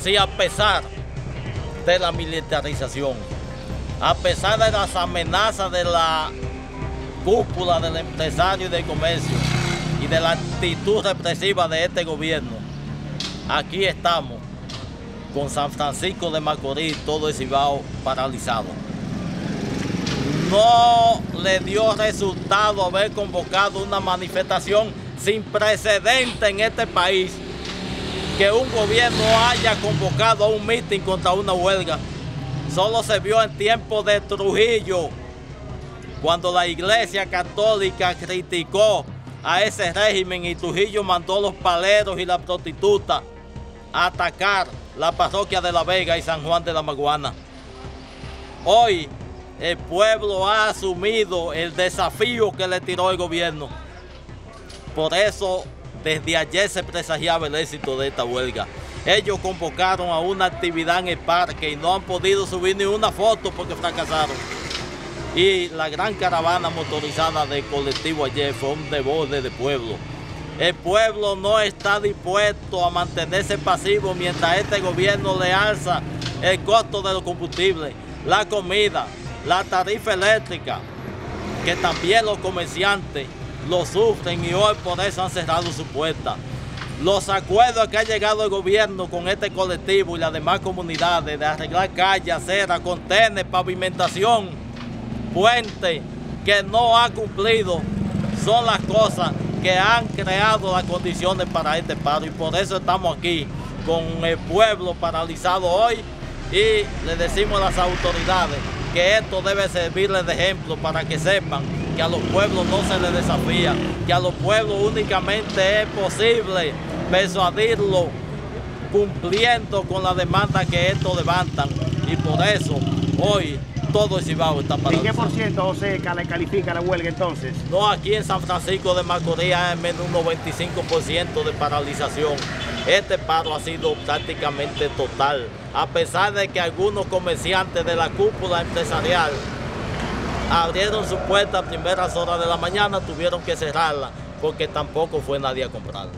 si a pesar de la militarización, a pesar de las amenazas de la cúpula del empresario y del comercio y de la actitud represiva de este gobierno, aquí estamos con San Francisco de Macorís, todo el Cibao paralizado. No le dio resultado haber convocado una manifestación sin precedente en este país, que un gobierno haya convocado a un mitin contra una huelga. Solo se vio en tiempo de Trujillo, cuando la iglesia católica criticó a ese régimen y Trujillo mandó los paleros y las prostitutas a atacar la parroquia de La Vega y San Juan de la Maguana. Hoy el pueblo ha asumido el desafío que le tiró el gobierno. Por eso desde ayer se presagiaba el éxito de esta huelga. Ellos convocaron a una actividad en el parque y no han podido subir ni una foto porque fracasaron. Y la gran caravana motorizada del colectivo ayer fue un desborde de pueblo. El pueblo no está dispuesto a mantenerse pasivo mientras este gobierno le alza el costo de los combustibles, la comida, la tarifa eléctrica, que también los comerciantes lo sufren y hoy por eso han cerrado su puerta. Los acuerdos que ha llegado el gobierno con este colectivo y las demás comunidades de arreglar calles, aceras, contenes, pavimentación, puentes, que no ha cumplido, son las cosas que han creado las condiciones para este paro y por eso estamos aquí con el pueblo paralizado hoy y le decimos a las autoridades que esto debe servirles de ejemplo para que sepan que a los pueblos no se les desafía, que a los pueblos únicamente es posible persuadirlo cumpliendo con la demanda que estos levantan y por eso hoy todo el Cibao está parado. ¿En qué por ciento, José, le califica la huelga entonces? No, aquí en San Francisco de Macorís hay menos un 95% de paralización. Este paro ha sido prácticamente total, a pesar de que algunos comerciantes de la cúpula empresarial abrieron su puerta a primeras horas de la mañana, tuvieron que cerrarla porque tampoco fue nadie a comprarla.